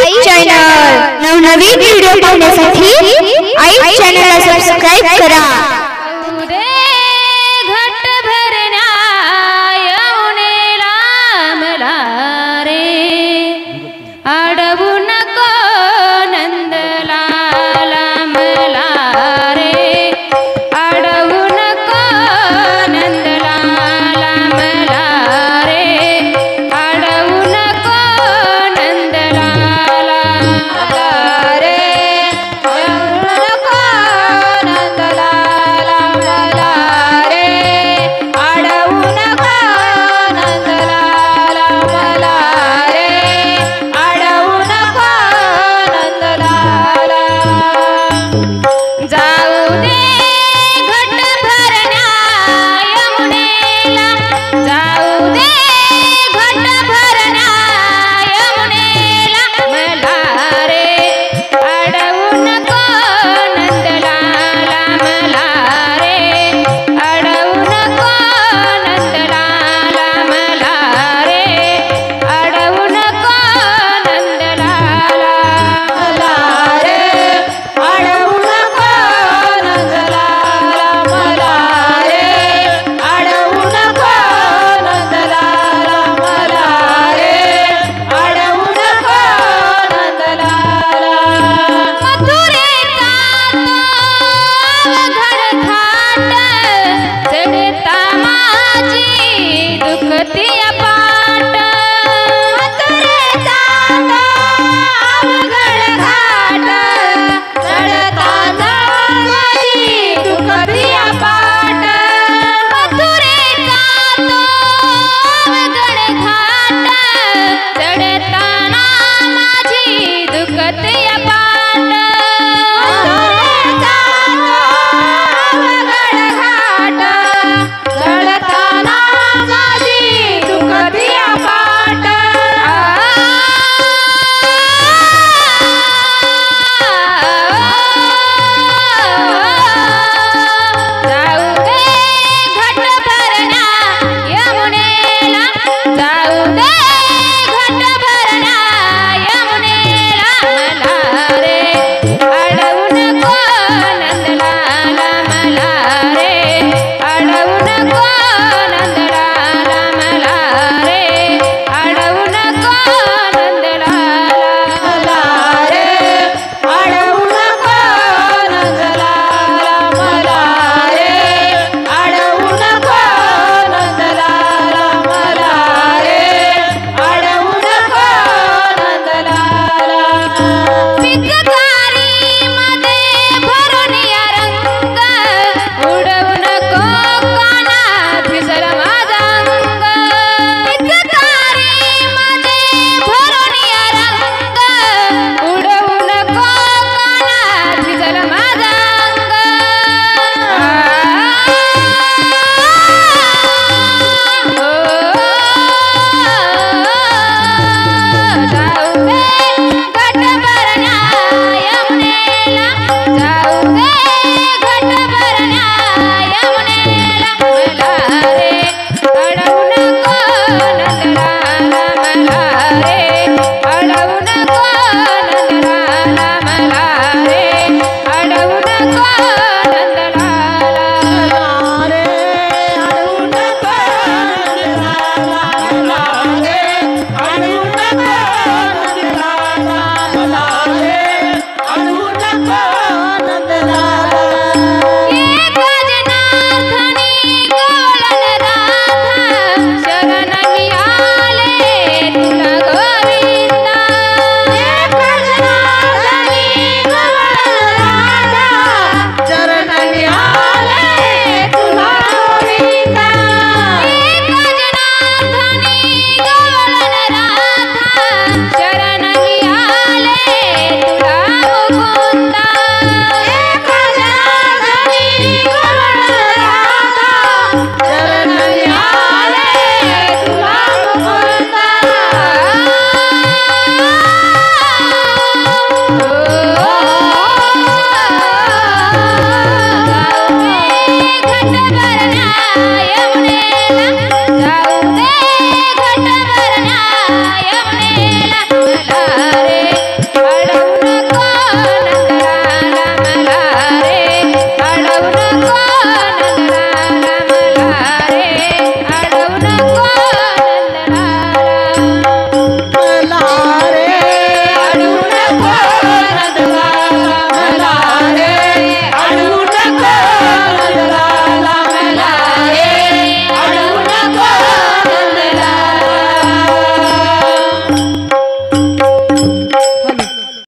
आई channel. नवनवीन video पाहण्यासाठी आई चॅनलला सबस्क्राईब करा.